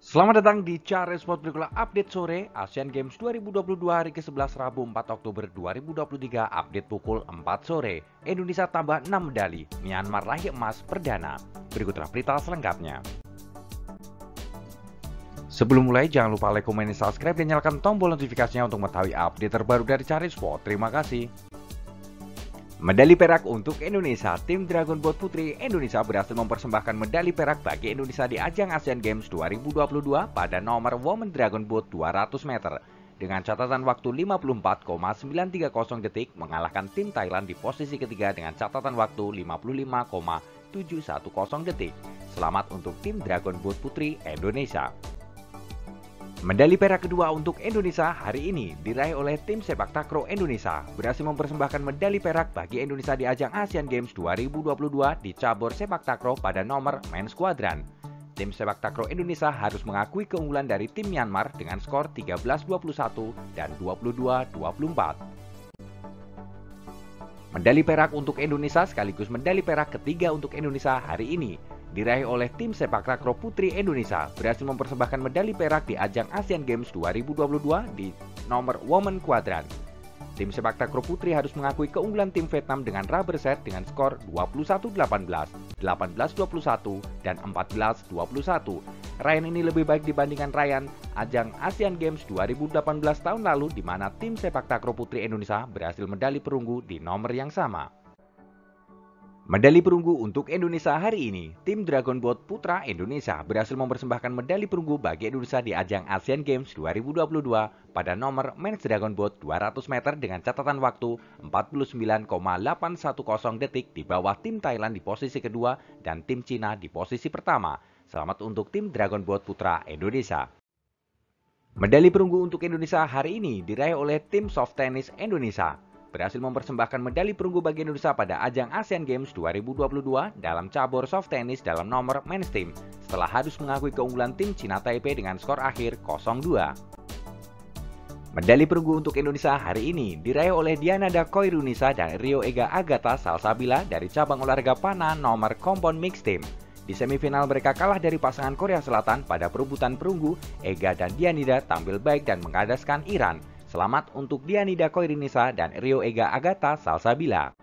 Selamat datang di Cara Sport Berikutlah Update Sore Asian Games 2022 hari ke-11 Rabu 4 Oktober 2023 Update pukul 4 sore Indonesia tambah 6 medali Myanmar raih emas perdana Berikutlah berita selengkapnya Sebelum mulai jangan lupa like, komen, dan subscribe dan nyalakan tombol notifikasinya untuk mengetahui update terbaru dari Cari Sport. Terima kasih. Medali perak untuk Indonesia, tim Dragon Boat Putri Indonesia berhasil mempersembahkan medali perak bagi Indonesia di ajang Asian Games 2022 pada nomor Women Dragon Boat 200 meter. Dengan catatan waktu 54,930 detik mengalahkan tim Thailand di posisi ketiga dengan catatan waktu 55,710 detik. Selamat untuk tim Dragon Boat Putri Indonesia. Medali perak kedua untuk Indonesia hari ini diraih oleh tim sepak takraw Indonesia berhasil mempersembahkan medali perak bagi Indonesia di ajang Asian Games 2022 di cabur sepak takraw pada nomor main squadran. Tim sepak takraw Indonesia harus mengakui keunggulan dari tim Myanmar dengan skor 13-21 dan 22-24. Medali perak untuk Indonesia sekaligus medali perak ketiga untuk Indonesia hari ini diraih oleh tim sepak takraw putri Indonesia berhasil mempersembahkan medali perak di ajang Asian Games 2022 di nomor Women Quadrant. Tim sepak takraw putri harus mengakui keunggulan tim Vietnam dengan rubber set dengan skor 21-18, 18-21, dan 14-21. Ryan ini lebih baik dibandingkan Ryan ajang Asian Games 2018 tahun lalu di mana tim sepak takraw putri Indonesia berhasil medali perunggu di nomor yang sama. Medali perunggu untuk Indonesia hari ini, tim Dragon Boat Putra Indonesia berhasil mempersembahkan medali perunggu bagi Indonesia di ajang Asian Games 2022 pada nomor Men's Dragon Boat 200 meter dengan catatan waktu 49,810 detik di bawah tim Thailand di posisi kedua dan tim Cina di posisi pertama. Selamat untuk tim Dragon Boat Putra Indonesia. Medali perunggu untuk Indonesia hari ini diraih oleh tim soft tennis Indonesia berhasil mempersembahkan medali perunggu bagi Indonesia pada ajang Asian Games 2022 dalam cabur soft tennis dalam nomor men's team setelah harus mengakui keunggulan tim Cina Taipei dengan skor akhir 0-2. Medali perunggu untuk Indonesia hari ini diraih oleh Diana Dakoirunisa dan Rio Ega Agata Salsabila dari cabang olahraga panah nomor compound mixed team. Di semifinal mereka kalah dari pasangan Korea Selatan pada perebutan perunggu, Ega dan Dianida tampil baik dan mengadaskan Iran Selamat untuk Dianida Koirinisa dan Rio Ega Agata Salsabila.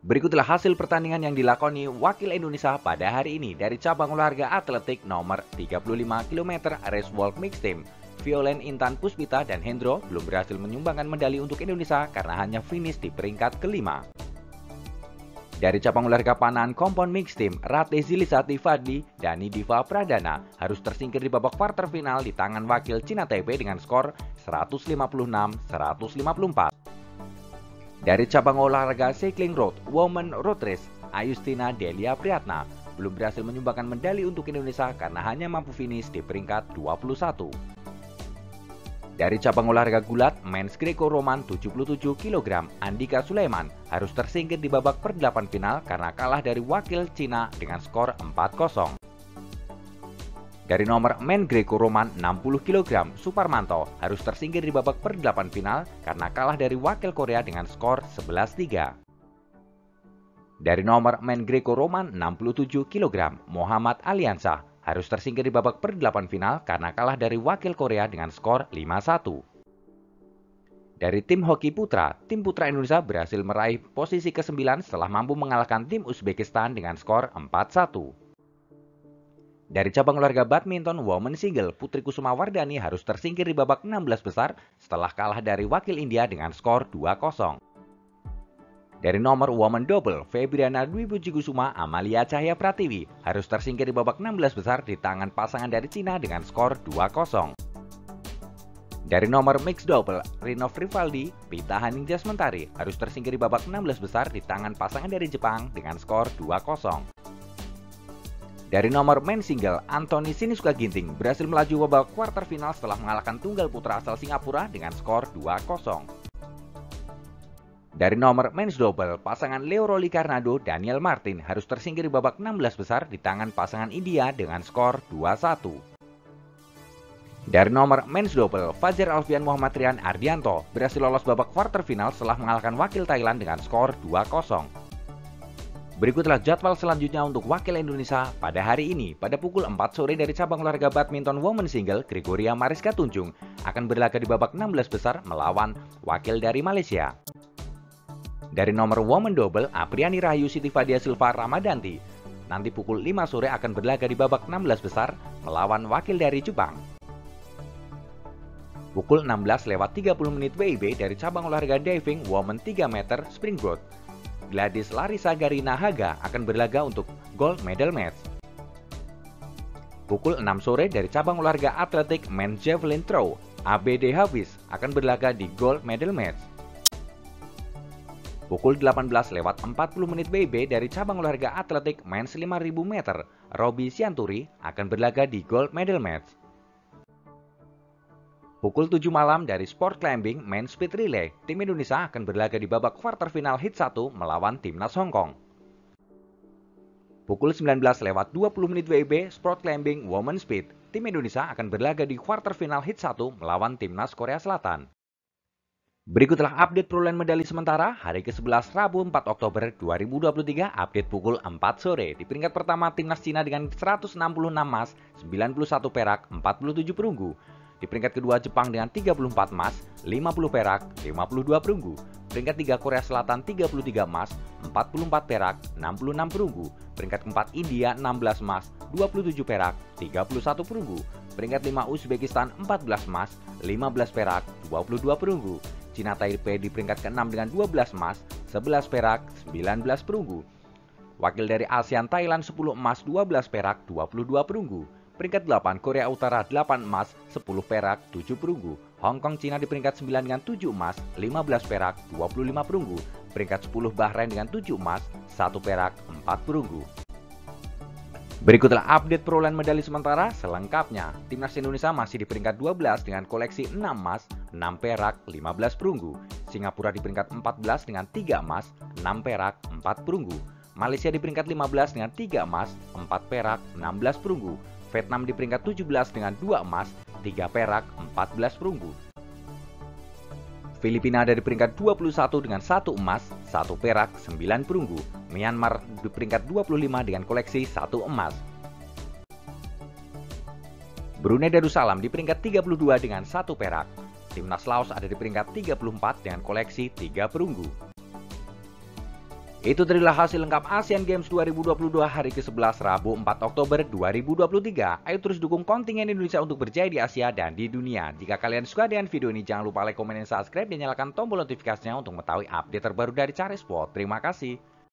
Berikutlah hasil pertandingan yang dilakoni wakil Indonesia pada hari ini dari cabang olahraga atletik nomor 35 km race walk mixed team. Violen Intan Puspita dan Hendro belum berhasil menyumbangkan medali untuk Indonesia karena hanya finish di peringkat kelima. Dari cabang olahraga panahan kompon mix team, Rate Zilisati Fadli, Dani Diva Pradana harus tersingkir di babak quarter final di tangan wakil Cina Taipei dengan skor 156-154. Dari cabang olahraga cycling road, women road race, Ayustina Delia Priyatna belum berhasil menyumbangkan medali untuk Indonesia karena hanya mampu finish di peringkat 21. Dari cabang olahraga gulat, men's Greco-Roman 77 kg, Andika Sulaiman harus tersingkir di babak perdelapan final karena kalah dari wakil Cina dengan skor 4-0. Dari nomor men Greco-Roman 60 kg, Suparmanto harus tersingkir di babak perdelapan final karena kalah dari wakil Korea dengan skor 11-3. Dari nomor men Greco-Roman 67 kg, Muhammad Aliansah harus tersingkir di babak perdelapan final karena kalah dari wakil Korea dengan skor 5-1. Dari tim hoki putra, tim putra Indonesia berhasil meraih posisi ke-9 setelah mampu mengalahkan tim Uzbekistan dengan skor 4-1. Dari cabang olahraga badminton women single, Putri Kusuma Wardani harus tersingkir di babak 16 besar setelah kalah dari wakil India dengan skor 2-0. Dari nomor woman double, Febriana Dwi Puji Kusuma Amalia Cahaya Pratiwi harus tersingkir di babak 16 besar di tangan pasangan dari Cina dengan skor 2-0. Dari nomor mixed double, Rino Frivaldi, Pita Haning Jasmentari harus tersingkir di babak 16 besar di tangan pasangan dari Jepang dengan skor 2-0. Dari nomor main single, Anthony Sinisuka Ginting berhasil melaju babak quarter final setelah mengalahkan tunggal putra asal Singapura dengan skor 2-0. Dari nomor men's double, pasangan Leo Roli Carnado Daniel Martin harus tersingkir di babak 16 besar di tangan pasangan India dengan skor 2-1. Dari nomor men's double, Fajar Alfian Muhammad Rian Ardianto berhasil lolos babak quarter final setelah mengalahkan wakil Thailand dengan skor 2-0. Berikutlah jadwal selanjutnya untuk wakil Indonesia pada hari ini. Pada pukul 4 sore dari cabang olahraga badminton women single, Gregoria Mariska Tunjung akan berlaga di babak 16 besar melawan wakil dari Malaysia. Dari nomor women double, Apriani Rahayu Siti Fadia Silva Ramadanti nanti pukul 5 sore akan berlaga di babak 16 besar melawan wakil dari Jepang. Pukul 16 lewat 30 menit WIB dari cabang olahraga diving women 3 meter springboard, Gladys Larissa Garina Haga akan berlaga untuk gold medal match. Pukul 6 sore dari cabang olahraga atletik men's javelin throw, ABD Hafiz akan berlaga di gold medal match. Pukul 18 lewat 40 menit WIB dari cabang olahraga atletik men's 5000 meter, Robi Sianturi akan berlaga di gold medal match. Pukul 7 malam dari Sport Climbing Main Speed Relay, tim Indonesia akan berlaga di babak quarter final hit 1 melawan timnas Hong Kong. Pukul 19 lewat 20 menit WIB Sport Climbing Women Speed, tim Indonesia akan berlaga di quarter final hit 1 melawan timnas Korea Selatan. Berikutlah update perolehan medali sementara hari ke-11 Rabu 4 Oktober 2023 update pukul 4 sore. Di peringkat pertama timnas Cina dengan 166 emas, 91 perak, 47 perunggu. Di peringkat kedua Jepang dengan 34 emas, 50 perak, 52 perunggu. Peringkat 3 Korea Selatan 33 emas, 44 perak, 66 perunggu. Peringkat keempat India 16 emas, 27 perak, 31 perunggu. Peringkat 5 Uzbekistan 14 emas, 15 perak, 22 perunggu. Cina Taipei di peringkat ke-6 dengan 12 emas, 11 perak, 19 perunggu. Wakil dari ASEAN Thailand 10 emas, 12 perak, 22 perunggu. Peringkat 8 Korea Utara 8 emas, 10 perak, 7 perunggu. Hong Kong Cina di peringkat 9 dengan 7 emas, 15 perak, 25 perunggu. Peringkat 10 Bahrain dengan 7 emas, 1 perak, 4 perunggu. Berikutlah update perolehan medali sementara selengkapnya. Timnas Indonesia masih di peringkat 12 dengan koleksi 6 emas, 6 perak, 15 perunggu. Singapura di peringkat 14 dengan 3 emas, 6 perak, 4 perunggu. Malaysia di peringkat 15 dengan 3 emas, 4 perak, 16 perunggu. Vietnam di peringkat 17 dengan 2 emas, 3 perak, 14 perunggu. Filipina ada di peringkat 21 dengan 1 emas, 1 perak, 9 perunggu. Myanmar di peringkat 25 dengan koleksi 1 emas. Brunei Darussalam di peringkat 32 dengan 1 perak. Timnas Laos ada di peringkat 34 dengan koleksi 3 perunggu. Itu terilah hasil lengkap Asian Games 2022 hari ke-11 Rabu 4 Oktober 2023. Ayo terus dukung kontingen Indonesia untuk berjaya di Asia dan di dunia. Jika kalian suka dengan video ini, jangan lupa like, komen, dan subscribe, dan nyalakan tombol notifikasinya untuk mengetahui update terbaru dari Cari Sport. Terima kasih.